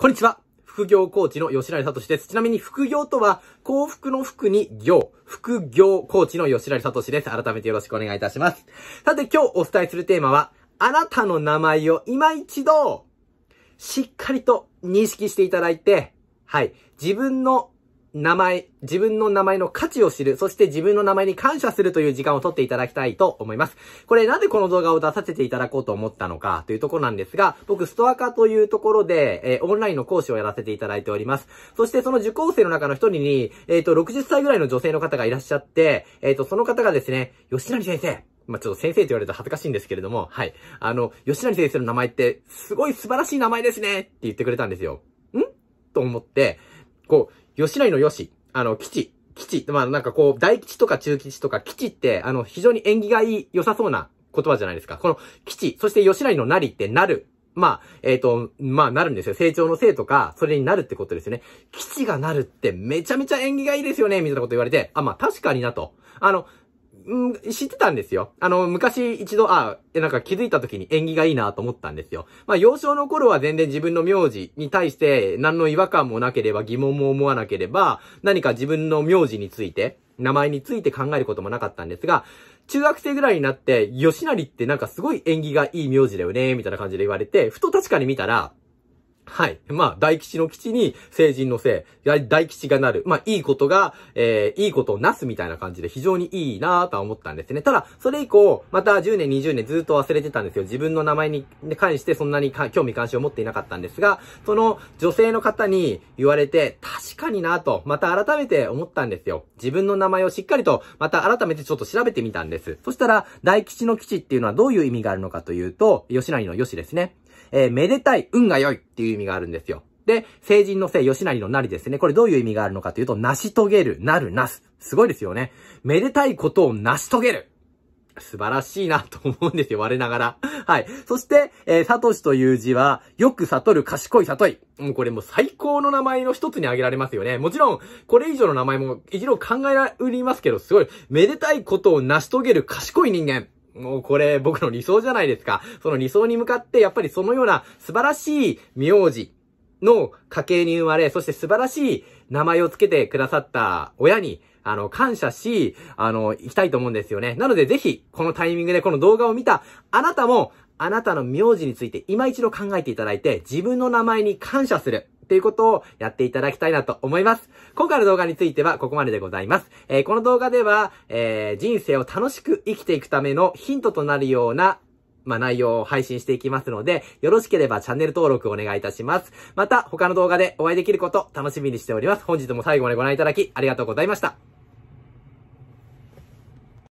こんにちは。副業コーチの吉成聡です。ちなみに副業とは、幸福の服に業、副業コーチの吉成聡です。改めてよろしくお願いいたします。さて今日お伝えするテーマは、あなたの名前を今一度、しっかりと認識していただいて、はい、自分の名前、自分の名前の価値を知る、そして自分の名前に感謝するという時間をとっていただきたいと思います。これなんでこの動画を出させていただこうと思ったのかというところなんですが、僕ストア化というところで、えー、オンラインの講師をやらせていただいております。そしてその受講生の中の一人に、えっ、ー、と、60歳ぐらいの女性の方がいらっしゃって、えっ、ー、と、その方がですね、吉成先生、まあ、ちょっと先生って言われると恥ずかしいんですけれども、はい。あの、吉成先生の名前って、すごい素晴らしい名前ですねって言ってくれたんですよ。ん？と思って、こう、吉成の吉、あの、基地、基地、まあなんかこう、大吉とか中吉とか基地って、あの、非常に縁起がいい、良さそうな言葉じゃないですか。この基地、そして吉成のなりってなる。まあ、えっ、ー、と、まあ、なるんですよ。成長のせいとか、それになるってことですよね。基地がなるってめちゃめちゃ縁起がいいですよね、みたいなこと言われて、あ、まあ、確かになと。あの、ん、知ってたんですよ。あの、昔一度、あ、なんか気づいた時に縁起がいいなと思ったんですよ。まあ、幼少の頃は全然自分の名字に対して何の違和感もなければ疑問も思わなければ、何か自分の名字について、名前について考えることもなかったんですが、中学生ぐらいになって、吉成ってなんかすごい縁起がいい名字だよね、みたいな感じで言われて、ふと確かに見たら、はい。まあ、大吉の吉に成人のせい、大吉がなる。まあ、いいことが、えー、いいことをなすみたいな感じで非常にいいなぁとは思ったんですね。ただ、それ以降、また10年、20年ずっと忘れてたんですよ。自分の名前に関してそんなに興味関心を持っていなかったんですが、その女性の方に言われて、確かになぁと、また改めて思ったんですよ。自分の名前をしっかりと、また改めてちょっと調べてみたんです。そしたら、大吉の吉っていうのはどういう意味があるのかというと、吉成の吉ですね。えー、めでたい、運が良いっていう意味があるんですよ。で、成人のせい、吉成のなりですね。これどういう意味があるのかというと、成し遂げる、なる、なす。すごいですよね。めでたいことを成し遂げる。素晴らしいなと思うんですよ、我ながら。はい。そして、えー、サトシという字は、よく悟る賢い悟い。もうこれもう最高の名前の一つに挙げられますよね。もちろん、これ以上の名前も一度考えられますけど、すごい、めでたいことを成し遂げる賢い人間。もうこれ僕の理想じゃないですか。その理想に向かってやっぱりそのような素晴らしい名字の家系に生まれ、そして素晴らしい名前を付けてくださった親に、あの、感謝し、あの、行きたいと思うんですよね。なのでぜひ、このタイミングでこの動画を見たあなたも、あなたの名字について今一度考えていただいて、自分の名前に感謝する。っていうことをやっていただきたいなと思います。今回の動画についてはここまででございます。えー、この動画では、えー、人生を楽しく生きていくためのヒントとなるようなまあ、内容を配信していきますので、よろしければチャンネル登録お願いいたします。また、他の動画でお会いできること楽しみにしております。本日も最後までご覧いただきありがとうございました。